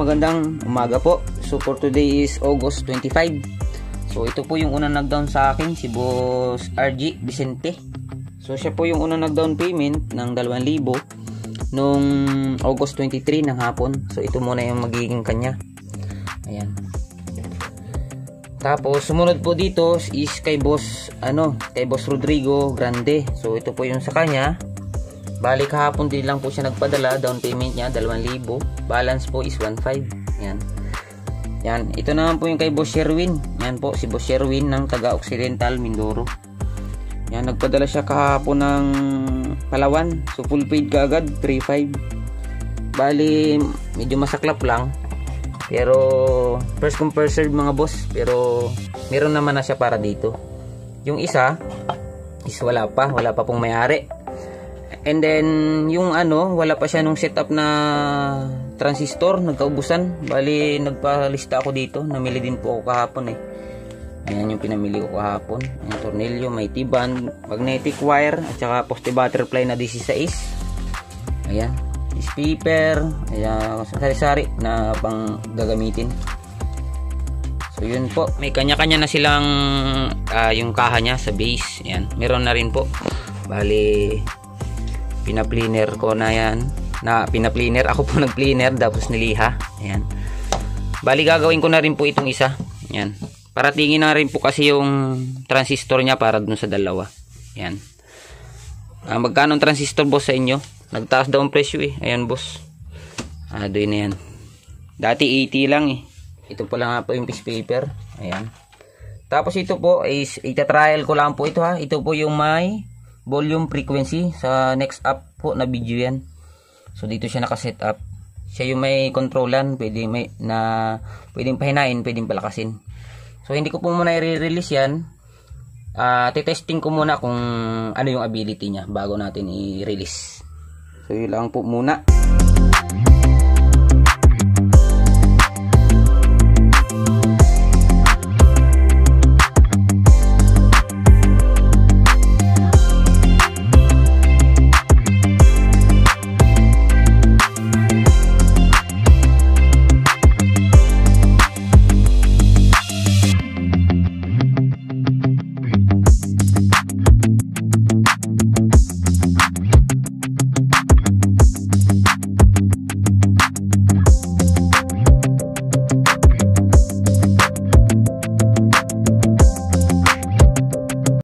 magandang umaga po. So for today is August 25. So ito po yung unang nag-down sa akin, si Boss RG Vicente. So siya po yung unang nag-down payment ng 2,000 nung August 23 ng hapon. So ito muna yung magiging kanya. Ayan. Tapos sumunod po dito is kay Boss ano, kay Boss Rodrigo Grande. So ito po yung sa kanya. Bali kahapon din lang po siya nagpadala, down payment niya 2,000. Balance po is 1,500. Yan. Yan, ito naman po yung kay Boss Sherwin. Yan po si Boss Sherwin ng taga Occidental Mindoro. Yan, nagpadala siya kahapon ng Palawan. So full paid kaagad, 3,500. Bali, medyo masaklap lang. Pero first come first serve mga boss. Pero meron naman na siya para dito. Yung isa is wala pa, wala pa pong may-ari. And then, yung ano, wala pa siya nung setup na transistor, nagkaubusan. Bali, nagpalista ako dito. Namili din po ako kahapon eh. Ayan yung pinamili ko kahapon. Yung tornilyo, may T-band, magnetic wire, at saka poste butterfly na 16. Ayan. Speaker, ayan, sari-sari na pang gagamitin. So yun po, may kanya-kanya na silang uh, yung kaha niya sa base. Ayan, meron na rin po. Bali, pinapliner ko na yan. Na pinapliner ako po nagpliner tapos niliha. Ayan. Bali gagawin ko na rin po itong isa. Ayan. Para tingin na rin po kasi yung transistor niya para dun sa dalawa. Ayan. Ah, magkano transistor boss sa inyo? Nagtaas daw ang presyo eh. Ayan boss. Ah doon na yan. Dati 80 lang eh. Ito po lang po yung piece paper. Ayan. Tapos ito po is ita-trial ko lang po ito ha. Ito po yung may volume frequency sa next up po na video yan. So dito siya nakaset up. Siya yung may controlan pwede may na pwedeng pahinain pwedeng palakasin. So hindi ko po muna i-release yan. Uh, titesting ko muna kung ano yung ability niya bago natin i-release. So yun lang po muna